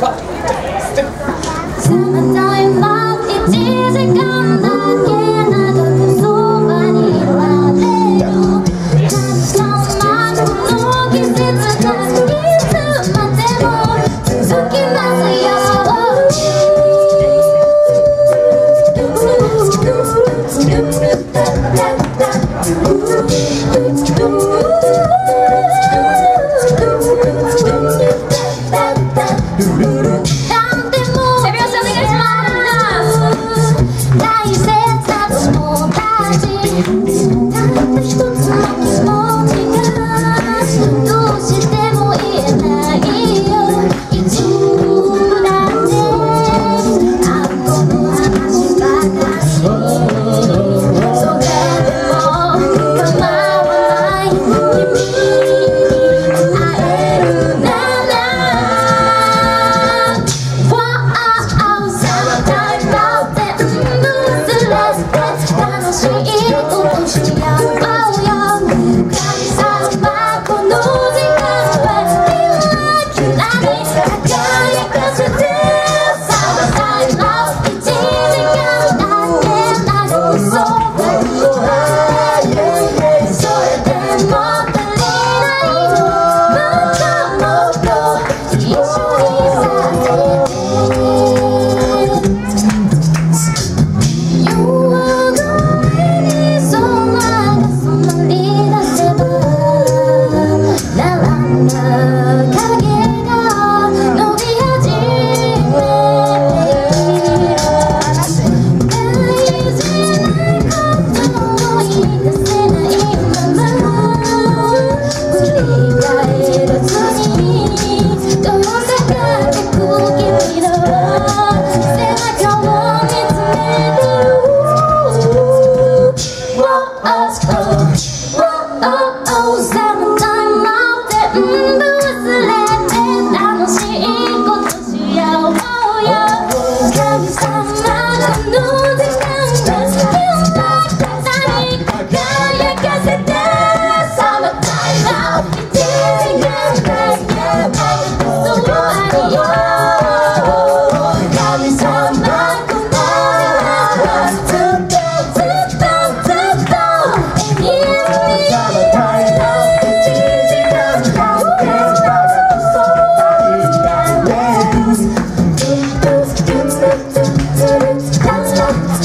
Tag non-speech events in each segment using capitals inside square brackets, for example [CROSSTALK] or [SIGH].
Stop. Stop. Amen.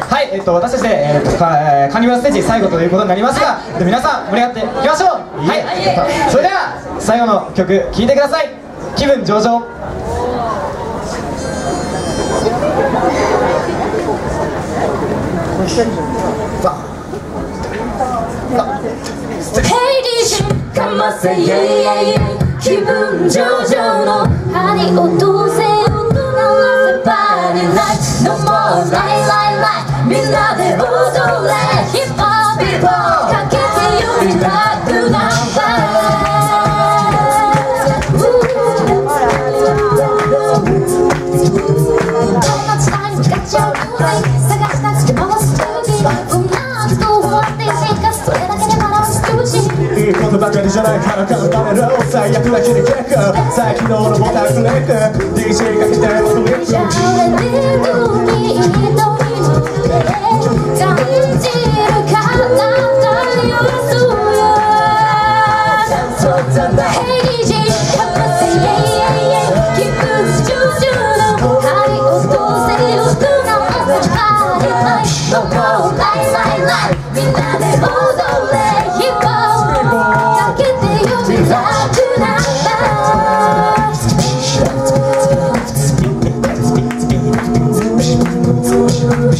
はいえっと私たちで、えー、っとカーニバルステージ最後ということになりますが、はい、皆さん盛り上がっていきましょう。はい、はい、それでは最後の曲聴いてください。気分上々。かませ気分上々の針落とせ。body like no more lie lie lie みんなで踊れ Hip hop people かけてより楽などんな時代にガチをくらい探したつけ回す時うなずと終わって進化それだけで笑わす苦しいいことばかりじゃないから考えろ最悪な日に結果再起動のボタンクレック DJ かけて求める Hey, DJ.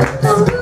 Oh, [LAUGHS]